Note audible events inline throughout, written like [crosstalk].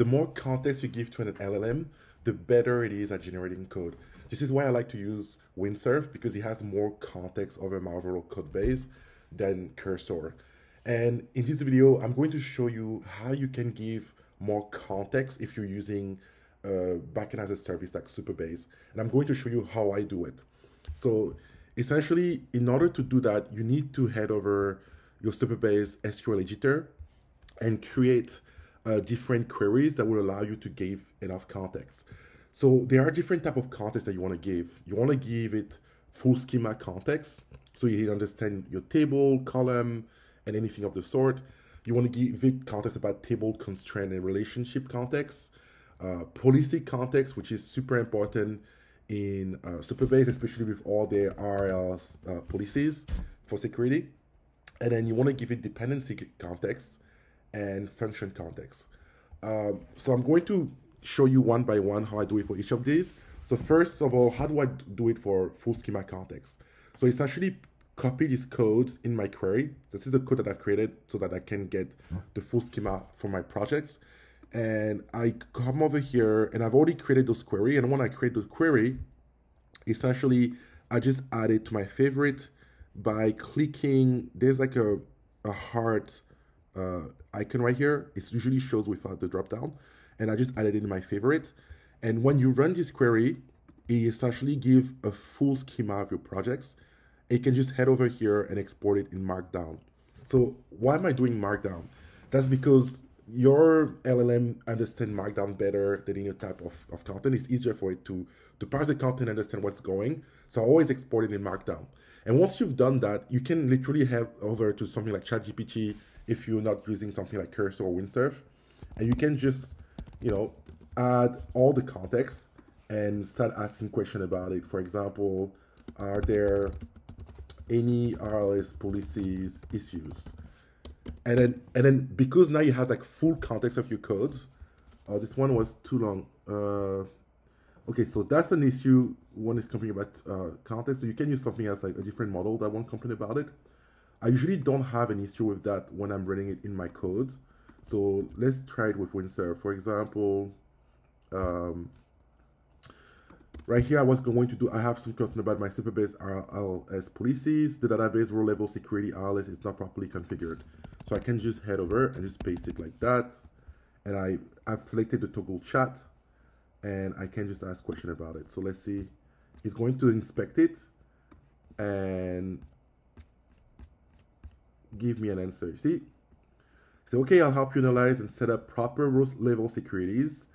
the more context you give to an LLM, the better it is at generating code. This is why I like to use Windsurf because it has more context over my overall code base than Cursor. And in this video, I'm going to show you how you can give more context if you're using uh, backend as a service like Supabase. And I'm going to show you how I do it. So essentially, in order to do that, you need to head over your Supabase SQL editor and create uh, different queries that will allow you to give enough context. So there are different type of context that you want to give. You want to give it full schema context, so you understand your table, column, and anything of the sort. You want to give it context about table constraint and relationship context, uh, policy context, which is super important in uh, Supabase, especially with all the RL uh, policies for security. And then you want to give it dependency context and function context. Um, so I'm going to show you one by one how I do it for each of these. So first of all, how do I do it for full schema context? So essentially copy these codes in my query. This is the code that I've created so that I can get the full schema for my projects. And I come over here and I've already created those query. And when I create the query, essentially I just add it to my favorite by clicking, there's like a, a heart uh, icon right here. It usually shows without the dropdown. And I just added it in my favorite. And when you run this query, it essentially give a full schema of your projects. You can just head over here and export it in Markdown. So why am I doing Markdown? That's because your LLM understand Markdown better than any type of, of content. It's easier for it to, to parse the content, understand what's going. So I always export it in Markdown. And once you've done that, you can literally head over to something like ChatGPT if you're not using something like Cursor or Windsurf. And you can just, you know, add all the context and start asking questions about it. For example, are there any RLS policies issues? And then, and then because now you have like full context of your codes, oh, this one was too long. Uh, okay, so that's an issue. One is complaining about uh, context. So you can use something else like a different model that won't complain about it. I usually don't have an issue with that when I'm running it in my code. So let's try it with Windsurf. For example, um, right here, I was going to do, I have some concern about my Supabase RLS policies. The database row level security RLS is not properly configured. So I can just head over and just paste it like that. And I, I've selected the toggle chat and I can just ask question about it. So let's see, it's going to inspect it and give me an answer. See? So, okay, I'll help you analyze and set up proper level securities.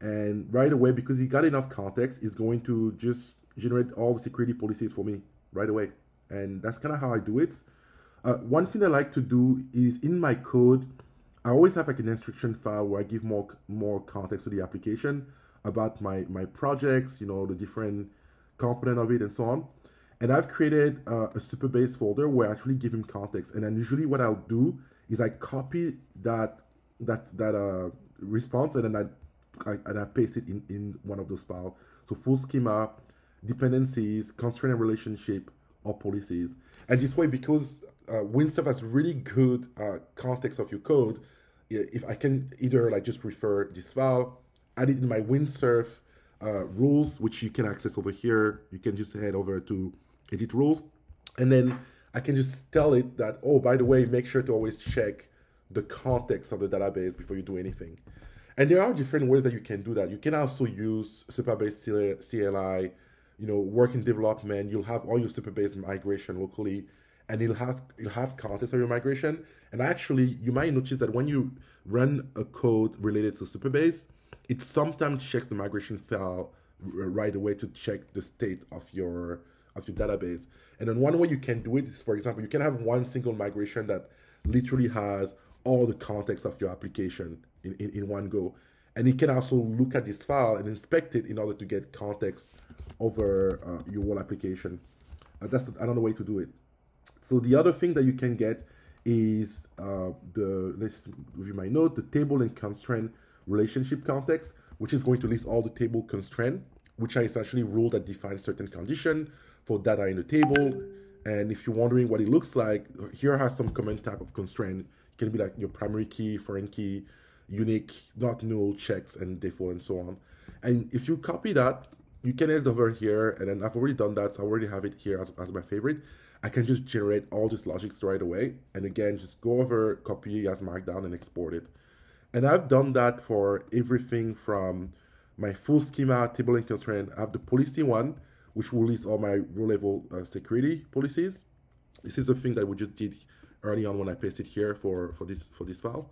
And right away, because he got enough context, is going to just generate all the security policies for me right away. And that's kind of how I do it. Uh, one thing I like to do is in my code, I always have like an instruction file where I give more more context to the application about my my projects, you know, the different component of it and so on. And I've created uh, a Supabase folder where I actually give him context. And then usually what I'll do is I copy that that that uh, response and then I, I and I paste it in in one of those files. So full schema, dependencies, constraint and relationship, or policies. And this way, because uh, Windsurf has really good uh, context of your code, if I can either like just refer this file, add it in my Windsurf uh, rules, which you can access over here. You can just head over to edit rules, and then I can just tell it that, oh, by the way, make sure to always check the context of the database before you do anything. And there are different ways that you can do that. You can also use Supabase CLI, you know, work in development. You'll have all your Supabase migration locally, and you'll have you'll have context of your migration. And actually, you might notice that when you run a code related to Supabase, it sometimes checks the migration file right away to check the state of your of your database. And then one way you can do it is, for example, you can have one single migration that literally has all the context of your application in, in, in one go. And it can also look at this file and inspect it in order to get context over uh, your whole application. Uh, that's another way to do it. So the other thing that you can get is uh, the, let's review my note, the table and constraint relationship context, which is going to list all the table constraint, which are essentially rule that define certain condition for data in the table. And if you're wondering what it looks like, here has some common type of constraint. It can be like your primary key, foreign key, unique, not null checks and default and so on. And if you copy that, you can head over here, and then I've already done that, so I already have it here as, as my favorite. I can just generate all these logics right away. And again, just go over, copy as markdown and export it. And I've done that for everything from my full schema table and constraint. I have the policy one, which will list all my row level uh, security policies. This is the thing that we just did early on when I pasted here for, for this for this file.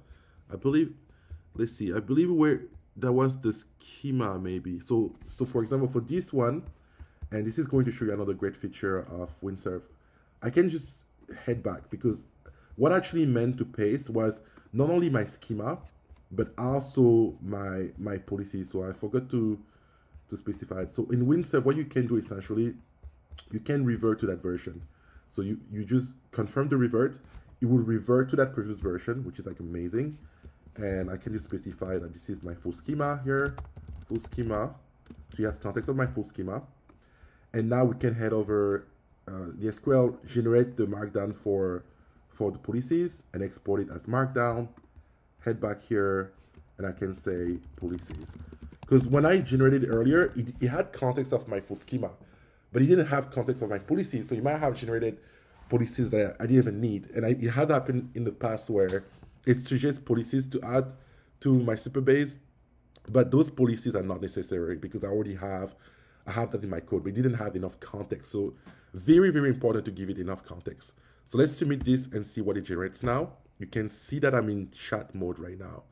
I believe, let's see, I believe where that was the schema maybe. So so for example, for this one, and this is going to show you another great feature of Windsurf, I can just head back because what I actually meant to paste was not only my schema, but also my my policy. So I forgot to to specify it. So in Windsurf, what you can do essentially, you can revert to that version. So you, you just confirm the revert, it will revert to that previous version, which is like amazing. And I can just specify that this is my full schema here, full schema. So you have context of my full schema. And now we can head over uh, the SQL, generate the markdown for, for the policies and export it as markdown. Head back here and I can say policies. Because when I generated earlier, it, it had context of my full schema, but it didn't have context of my policies. So you might have generated policies that I didn't even need. And I, it has happened in the past where it suggests policies to add to my Supabase, but those policies are not necessary because I already have I have that in my code, but didn't have enough context. So very, very important to give it enough context. So let's submit this and see what it generates now. You can see that I'm in chat mode right now.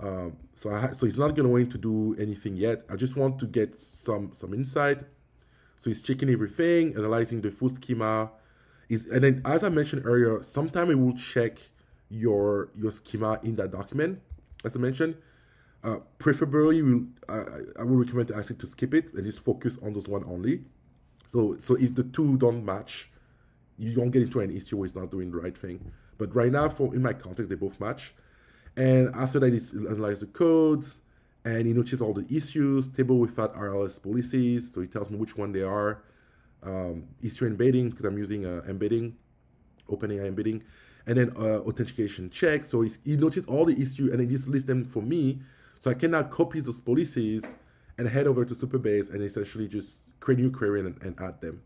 Um, so I so it's not going to do anything yet. I just want to get some some insight. So he's checking everything, analyzing the full schema. Is and then as I mentioned earlier, sometimes it will check your your schema in that document. As I mentioned, uh, preferably we'll, uh, I will recommend to ask it to skip it and just focus on those one only. So so if the two don't match, you don't get into an issue where it's not doing the right thing. But right now, for in my context, they both match. And after that, it analyzes the codes and it notices all the issues, table without RLS policies. So it tells me which one they are. Um, issue embedding, because I'm using uh, embedding, OpenAI embedding. And then uh, authentication check. So it notices all the issue and it just lists them for me. So I can now copy those policies and head over to Supabase and essentially just create new query and, and add them.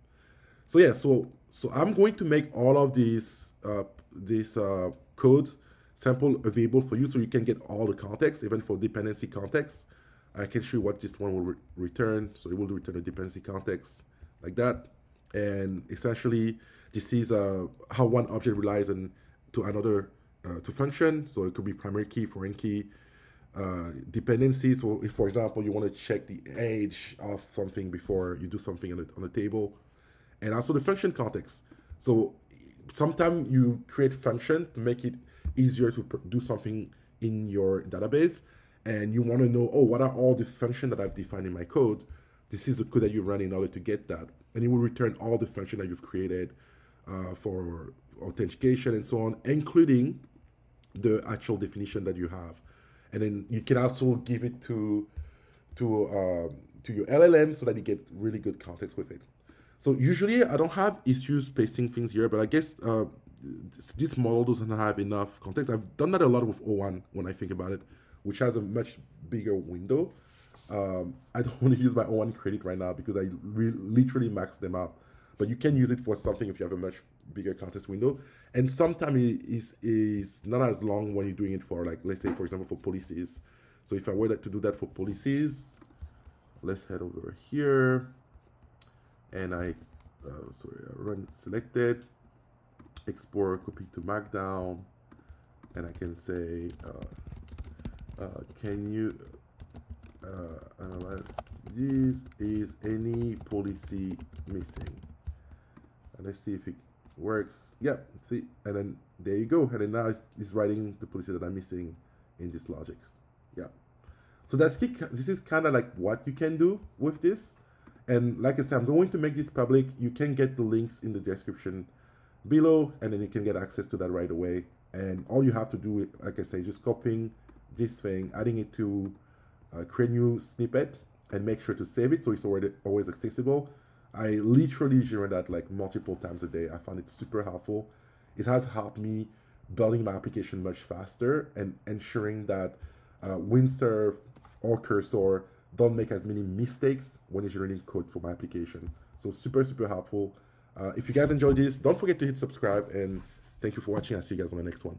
So yeah, so so I'm going to make all of these uh, these uh, codes sample available for you so you can get all the context, even for dependency context. I can show you what this one will re return. So it will return a dependency context like that. And essentially, this is uh, how one object relies on to another uh, to function. So it could be primary key, foreign key, uh, dependencies. So if, for example, you want to check the age of something before you do something on the, on the table. And also the function context. So sometimes you create function to make it easier to do something in your database and you want to know, oh, what are all the functions that I've defined in my code? This is the code that you run in order to get that. And it will return all the functions that you've created uh, for authentication and so on, including the actual definition that you have. And then you can also give it to to uh, to your LLM so that you get really good context with it. So usually I don't have issues pasting things here, but I guess uh, this model doesn't have enough context. I've done that a lot with O1 when I think about it, which has a much bigger window. Um, I don't [laughs] want to use my O1 credit right now because I literally maxed them out. But you can use it for something if you have a much bigger context window. And sometimes it is, is not as long when you're doing it for like, let's say, for example, for policies. So if I were to do that for policies, let's head over here. And I, uh, sorry, I run selected export copy to markdown. And I can say uh, uh, can you uh, analyze this? Is any policy missing? And let's see if it works. Yep, see and then there you go. And then now it's, it's writing the policy that I'm missing in this logics. Yeah so that's this is kind of like what you can do with this. And like I said I'm going to make this public. You can get the links in the description below and then you can get access to that right away and all you have to do like i say just copying this thing adding it to uh, create new snippet and make sure to save it so it's already always accessible i literally generate that like multiple times a day i found it super helpful it has helped me building my application much faster and ensuring that uh, Windsurf or Cursor don't make as many mistakes when it's generating code for my application. So super, super helpful. Uh, if you guys enjoyed this, don't forget to hit subscribe and thank you for watching. I'll see you guys on the next one.